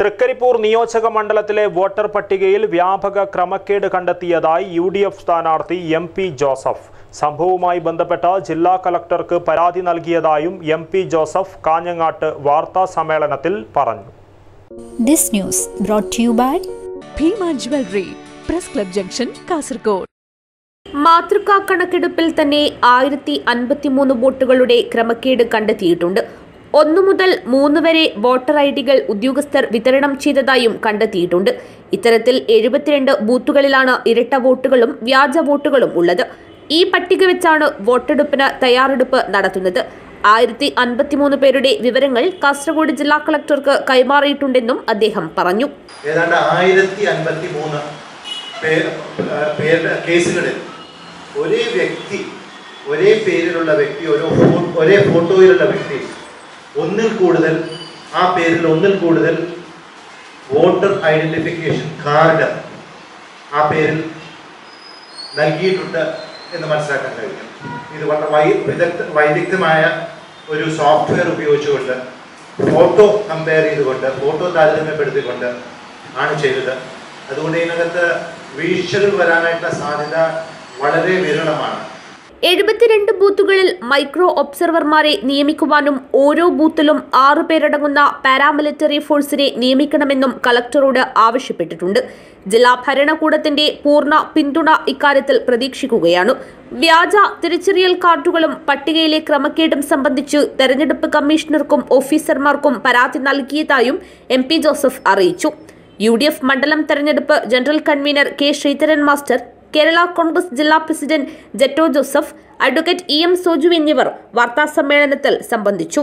തൃക്കരിപ്പൂർ നിയോജക മണ്ഡലത്തിലെ വോട്ടർ പട്ടികയിൽ വ്യാപക ക്രമക്കേട് കണ്ടെത്തിയതായി യു ഡി എഫ് സ്ഥാനാർത്ഥി എം പി ജോസഫ്. സംഭവവുമായി ബന്ധപ്പെട്ട ജില്ലാ കലക്ടർക്ക് പരാതി നൽകിയതായും എം പി ജോസഫ് കാഞ്ഞങ്ങാട്ട് വാർത്താ സമ്മേളനത്തിൽ പറഞ്ഞു. Bhima jewellery press club junction Kasaragod. മാതൃകാ കണക്കെടുപ്പിൽ തന്നെ ആയിരത്തി അൻപത്തിമൂന്ന് വോട്ടുകളുടെ ക്രമക്കേട് കണ്ടെത്തിയിട്ടുണ്ട്. ഒന്നു മുതൽ മൂന്ന് വരെ വോട്ടർ ഐ ഡികൾ ഉദ്യോഗസ്ഥർ വിതരണം ചെയ്തതായും കണ്ടെത്തിയിട്ടുണ്ട്. ഇത്തരത്തിൽ എഴുപത്തിരണ്ട് ബൂത്തുകളിലാണ് ഇരട്ട വോട്ടുകളും വ്യാജ വോട്ടുകളും ഉള്ളത്. ഈ പട്ടിക വെച്ചാണ് വോട്ടെടുപ്പിന് തയ്യാറെടുപ്പ് നടത്തുന്നത്. ആയിരത്തി അൻപത്തിമൂന്ന് പേരുടെ വിവരങ്ങൾ കാസർഗോഡ് ജില്ലാ കളക്ടർക്ക് കൈമാറിയിട്ടുണ്ടെന്നും അദ്ദേഹം പറഞ്ഞു. ഏതാണ്ട് ആയിരത്തി അൻപത്തിമൂന്ന് കേസുകളിൽ ഒരേ വ്യക്തി ഒരേ പേരിലുള്ള വ്യക്തി ഒരേ ഫോട്ടോയിലുള്ള വ്യക്തി ഒന്നിൽ കൂടുതൽ ആ പേരിൽ ഒന്നിൽ കൂടുതൽ വോട്ടർ ഐഡന്റിഫിക്കേഷൻ കാർഡ് ആ പേരിൽ നൽകിയിട്ടുണ്ട് എന്ന് മനസ്സിലാക്കാൻ കഴിയും. ഇത് വളരെ വൈ വിദഗ്ധ വൈദഗ്ധ്യമായ ഒരു സോഫ്റ്റ്വെയർ ഉപയോഗിച്ചുകൊണ്ട് ഫോട്ടോ കമ്പയർ ചെയ്തുകൊണ്ട് ഫോട്ടോ താരതമ്യപ്പെടുത്തിക്കൊണ്ട് ആണ് ചെയ്തത്. അതുകൊണ്ട് ഇതിനകത്ത് വീഴ്ചകൾ വരാനായിട്ടുള്ള സാധ്യത വളരെ വിരളമാണ്. എഴുപത്തിരണ്ട് ബൂത്തുകളിൽ മൈക്രോ ഒബ്സർവർമാരെ നിയമിക്കുവാനും ഓരോ ബൂത്തിലും ആറു പേരടങ്ങുന്ന പാരാമിലിറ്ററി ഫോഴ്സിനെ നിയമിക്കണമെന്നും കളക്ടറോട് ആവശ്യപ്പെട്ടിട്ടുണ്ട്. ജില്ലാ ഭരണകൂടത്തിന്റെ പൂർണ പിന്തുണ ഇക്കാര്യത്തിൽ പ്രതീക്ഷിക്കുകയാണ്. വ്യാജ തിരിച്ചറിയൽ കാർഡുകളും പട്ടികയിലെ ക്രമക്കേടും സംബന്ധിച്ച് തെരഞ്ഞെടുപ്പ് കമ്മീഷണർക്കും ഓഫീസർമാർക്കും പരാതി നൽകിയതായും എം ജോസഫ് അറിയിച്ചു. യു മണ്ഡലം തെരഞ്ഞെടുപ്പ് general convener K Sreedharan master Kerala Congress ജില്ലാ president Jetto Joseph advocate E M Soju എന്നിവർ വാർത്താസമ്മേളനത്തിൽ സംബന്ധിച്ചു.